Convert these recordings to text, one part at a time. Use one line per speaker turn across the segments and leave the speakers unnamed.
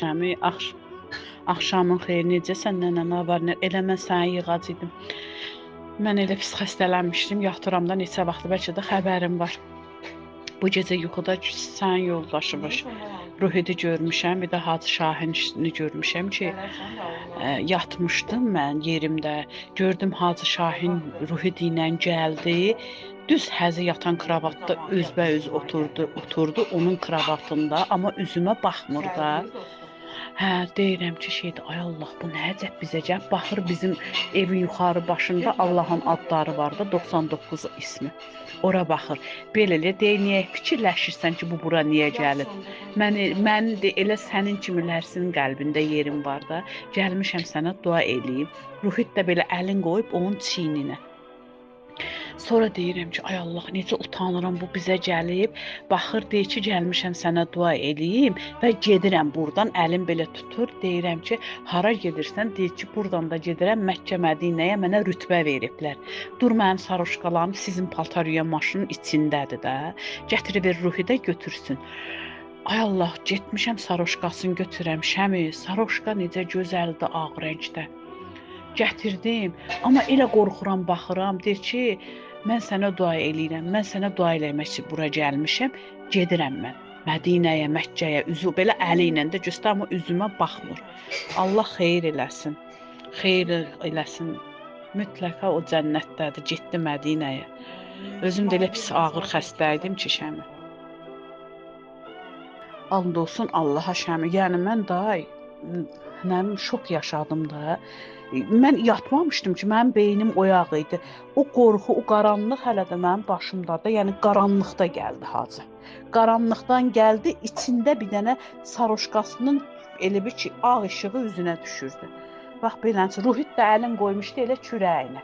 Şəmi ax axşamın xeyir necəsən nənə nə var nə elə mən səni yığac idim. Mən elə pis xəstələnmişdim, yatıramda neçə vaxtı bəlkə də xəbərim var. Bu gecə yuxuda sənin yoldaşımış Ruhidi görmüşəm, bir də Hacı Şahinini görmüşəm ki, ə, yatmışdım mən yerimdə. Gördüm Hacı Şahin Ruhidi ilə gəldi. Düz həzi yatan kravatda üzbəüz oturdu, oturdu onun kravatında, amma üzümə baxmır da. Hə, deyirəm ki, şeydir, ay Allah, bu nə əcəb bizə gəl. Baxır bizim evin yuxarı başında Allahın adları var da 99 ismi. Ora baxır. Belə elə deyir, niyə fikirləşirsən ki, bu bura niyə gəlib? Mən mən də elə sənin kimilərin qəlbində yerim var da. Gəlmişəm sənə dua eləyim. Ruhit də belə əlin qoyub onun çiyninə. Sonra deyirəm ki, ay Allah, necə utanıram bu bizə gəlib. Baxır deyir ki, gəlmişəm sənə dua eləyim və gedirəm burdan. Əlim belə tutur, deyirəm ki, hara gedirsən? Deyir ki, burdan da gedirəm Məkkə Mədinəyə mənə rütbə veriblər. Dur mənim saroşkalarım sizin paltarıya maşının içindədir də. Gətirib ver Ruhi də götürsün. Ay Allah, getmişəm saroşkasını götürəm. Şəmi, saroşka necə gözəldir ağ rəngdə gətirdim. Amma elə qorxuram, baxıram, deyir ki, mən sənə dua eləyirəm. Mən sənə dua eləmək üçün bura gəlmişəm. Gedirəm mən. Mədinəyə, Məkkəyə, üzü belə əli ilə də göstər, amma üzümə baxmır. Allah xeyir eləsin. Xeyir eləsin. Mütləqa o cənnətdədir. Getdi Mədinəyə. Özüm də elə pis ağır xəstə idim ki, şəmi. And olsun Allaha şəmi. Yəni mən day nəm şok yaşadım da. Mən yatmamışdım ki, mənim beynim oyaq idi. O qorxu, o qaranlıq hələ də mənim başımdadır. Yəni qaranlıqda gəldi hacı. Qaranlıqdan gəldi, içində bir dənə saroşkasının elə bir ki, ağ işığı üzünə düşürdü. Bax beləncə Ruhit də əlin qoymuşdu elə kürəyinə.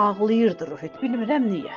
Ağlayırdı Ruhit, bilmirəm niyə.